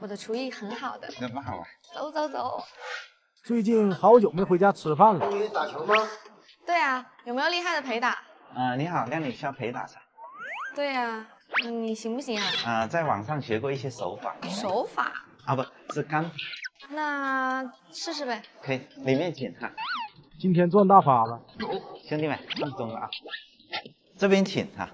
我的厨艺很好的。那么好啊。走走走。最近好久没回家吃饭了。你打球吗？对啊，有没有厉害的陪打？啊，你好，让你需要陪打噻。对呀，嗯，你行不行啊？啊，在网上学过一些手法。手法？啊，不是干法。那试试呗。可以，里面请哈。今天赚大发了，兄弟们放松了啊。这边请哈。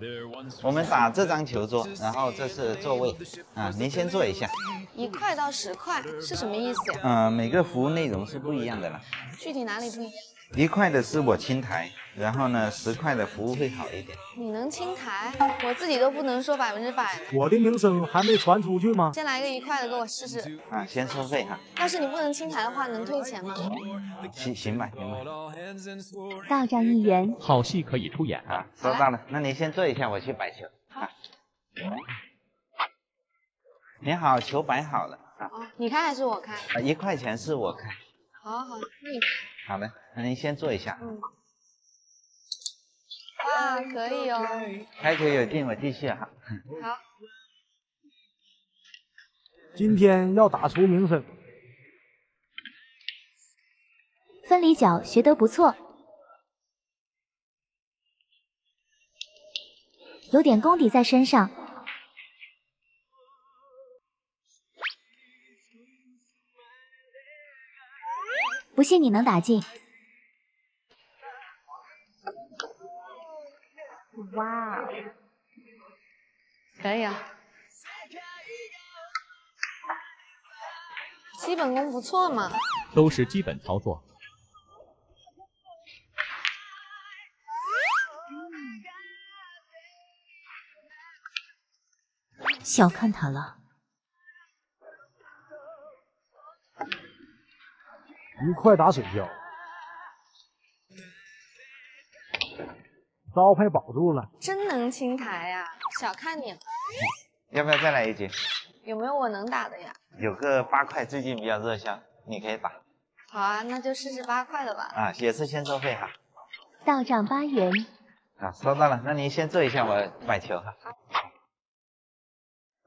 嗯。我们打这张球桌，然后这是座位啊，您先坐一下。一块到十块是什么意思呀？嗯，每个服务内容是不一样的啦。具体哪里不一样？一块的是我清台，然后呢，十块的服务会好一点。你能清台？我自己都不能说百分之百。我的名声还没传出去吗？先来个一块的给我试试。啊，先收费哈。要是你不能清台的话，能退钱吗？行行吧，行吧。到账一元。好戏可以出演啊！收到了，那你先坐一下，我去摆球。好。你好，球摆好了啊。你开还是我开？啊，一块钱是我开。好好，那你。好的，那您先坐一下。嗯。哇，可以哦。开球有劲，我继续哈。好。今天要打出名声。分离脚学得不错，有点功底在身上。不信你能打进？哇，可以啊，基本功不错嘛。都是基本操作。小看他了。一块打水漂，招牌保住了，真能清台呀！小看你了。要不要再来一局？有没有我能打的呀？有个八块，最近比较热销，你可以打。好啊，那就试试八块的吧。啊，也是先收费哈。到账八元。啊，收到了，那您先坐一下，我买球哈。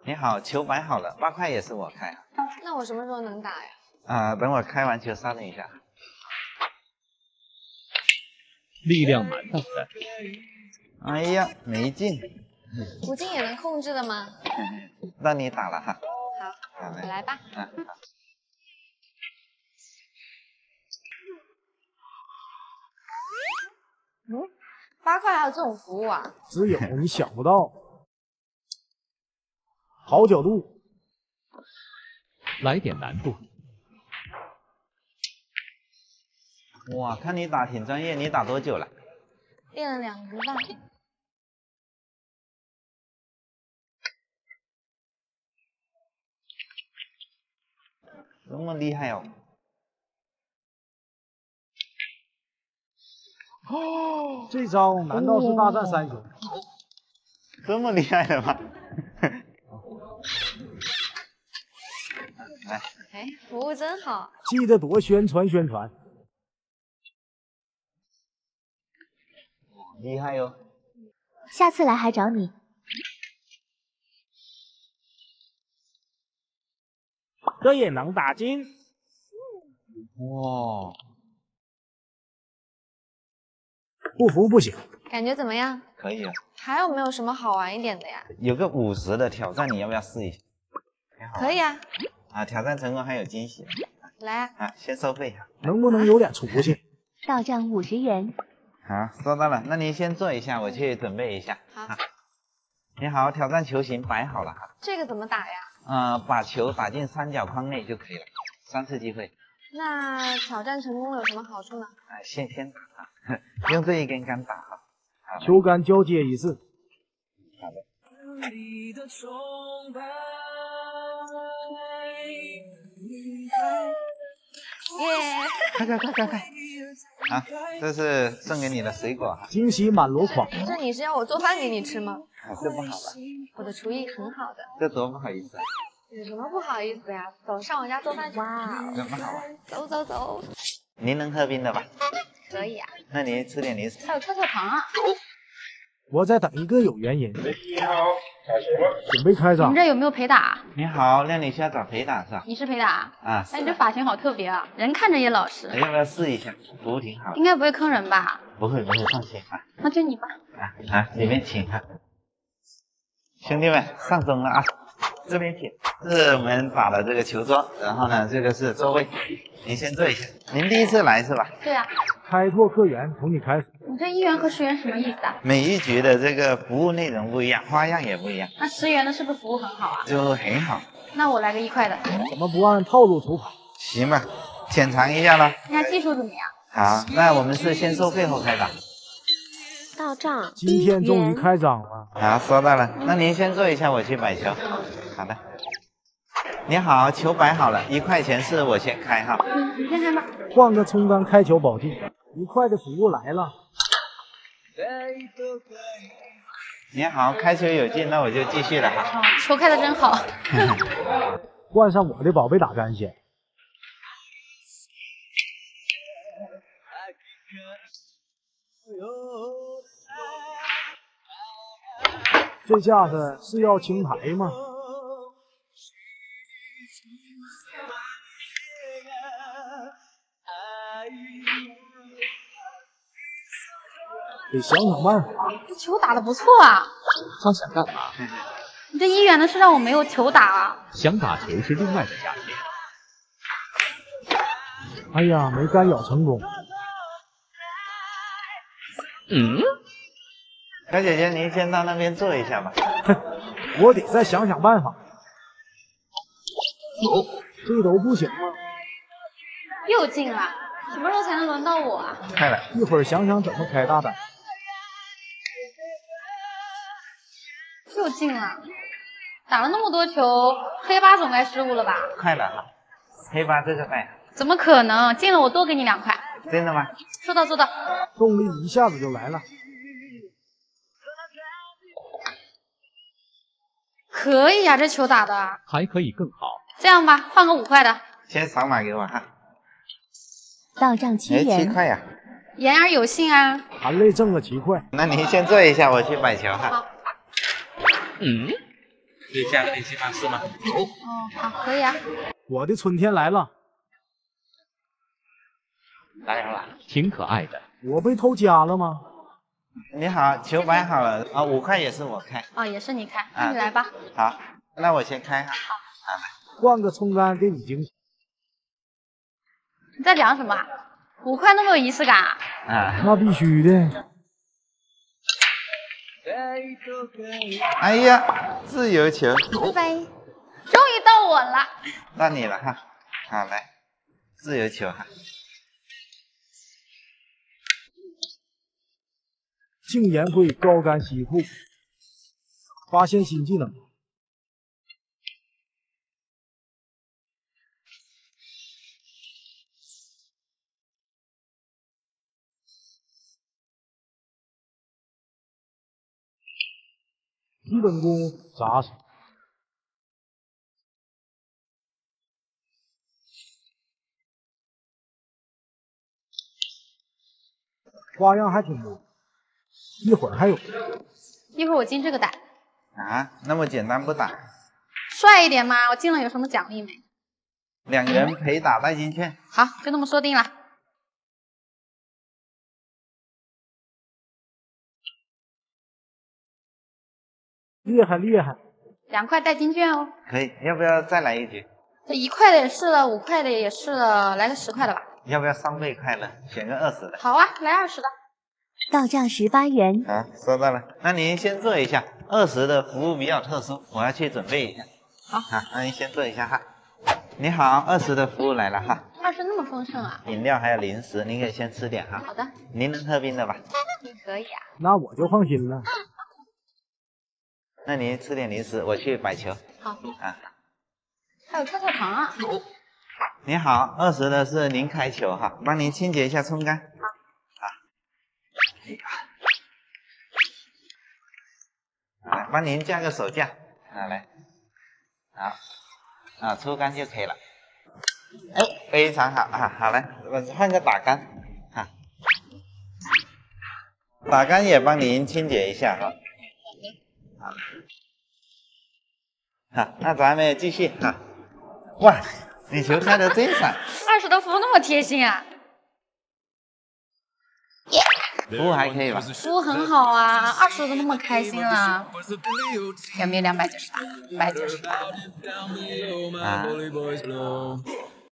你好，球摆好了，八块也是我开。那我什么时候能打呀？啊，等我开完球稍等一下。力量蛮大的。哎呀，没进。不进也能控制的吗？那你打了哈。好，我来吧。嗯。嗯，八块还有这种服务啊？只有你想不到。好角度。来点难度。哇，看你打挺专业，你打多久了？练了两年半。这么厉害哦！哦，这招难道是大战三雄？这么厉害的吗？来，哎，服务真好。记得多宣传宣传。厉害哟！下次来还找你。这也能打金？哇！不服不行。感觉怎么样？可以啊。还有没有什么好玩一点的呀？有个五十的挑战，你要不要试一下？可以啊。啊，挑战成功还有惊喜。来啊，先收费哈。能不能有点出息？到账五十元。好，收到了。那您先坐一下，我去准备一下。好。你好，挑战球形摆好了哈。这个怎么打呀？呃，把球打进三角框内就可以了，三次机会。那挑战成功了有什么好处呢？哎，先先打哈，用这一根杆打哈。球杆交接一次。好的。耶！快快快快快！啊，这是送给你的水果哈，惊喜满箩筐。这你是要我做饭给你吃吗？这不好吧？我的厨艺很好的。这多不好意思啊！有什么不好意思呀？走上我家做饭去。哇，这么好啊！走走走。您能喝冰的吧？可以啊。那您吃点零食。还有跳跳糖啊。我在等一个有原因。你好，准备开张你们。这有没有陪打？你好，靓女需要找陪打是吧？你是陪打？啊，哎，你这发型好特别啊，人看着也老实，要不要试一下？服务挺好的，应该不会坑人吧？不会不会，放心啊那就你吧。啊啊，里面请啊，兄弟们上钟了啊，这边请。这是我们打的这个球桌，然后呢，这个是座位，您先坐一下。您第一次来是吧？对呀、开拓客源从你开始。你这一元和十元什么意思啊？每一局的这个服务内容不一样，花样也不一样，那十元的是不是服务很好啊？就很好。那我来个一块的，怎么不按套路出牌？行吧，浅尝一下咯。你看技术怎么样？好，那我们是先收费后开打。到账今天终于开张了，好，收到了。那您先坐一下，我去摆球。好的。你好，球摆好了，一块钱是我先开哈。嗯，你先开吧。换个充当开球宝地，一块的服务来了。你好，开球有劲，那我就继续了哈。哦，球开的真好。换上我的宝贝打干先。这架势是要清台吗？得想想办法。这球打得不错啊。他想干嘛？你这一元的是让我没有球打啊。想打球是另外的价钱。哎呀，没干扰成功。嗯，小姐姐，您先到那边坐一下吧。我得再想想办法。这都不行吗？又进了，什么时候才能轮到我啊？快了，一会儿想想怎么开大单。又进了，打了那么多球，黑八总该失误了吧？快了哈。黑八这个带，怎么可能？进了我多给你两块。真的吗？说到做到。动力一下子就来了。可以啊，这球打的。还可以更好。这样吧，换个五块的。先扫码给我哈。到账七元，七元。块呀、言而有信啊。含泪挣了七块。那您先坐一下，我去买球哈。好。嗯，可以加个联系方式吗？哦，好，可以啊。我的春天来了，打扰了。挺可爱的。我被偷家了吗？你好，球摆好了啊，五块也是我开。哦，也是你开，那你来吧。好，那我先开哈。好换个冲单给你惊喜。你在讲什么啊？五块那么有仪式感啊？啊，那必须的。哎呀，自由球拜拜。终于到我了。到你了哈。好，来，自由球哈。竟然会高杆吸附，发现新技能。基本功扎实，花样还挺多，一会儿还有。一会儿我进这个打，啊，那么简单不打？帅一点嘛。我进了有什么奖励没？两人陪打代金券。好，就那么说定了。厉害厉害！两块代金券哦。可以，要不要再来一局？这一块的也试了，五块的也试了，来个十块的吧。要不要双倍快乐？选个二十的。好啊，来二十的。到账十八元。啊，收到了。那您先坐一下，二十的服务比较特殊，我要去准备一下。好好，那您先坐一下哈。你好，二十的服务来了哈，二十那么丰盛啊？饮料还有零食，您可以先吃点哈。好的，您能喝冰的吧？可以啊。那我就放心了。那您吃点零食，我去摆球。好，啊，还有跳跳糖啊。你好，二十的是您开球哈，帮您清洁一下冲杆。好。啊。来，帮您架个手架。啊，来。好。啊，抽杆就可以了。哎，非常好啊！好嘞，我换个打杆。啊。打杆也帮您清洁一下哈。好，那咱们继续哈。哇，你球开的真闪，二十的服务那么贴心啊，服务还可以吧？服务很好啊，二十都那么开心了，有没有两百九十八？两百九十八。啊，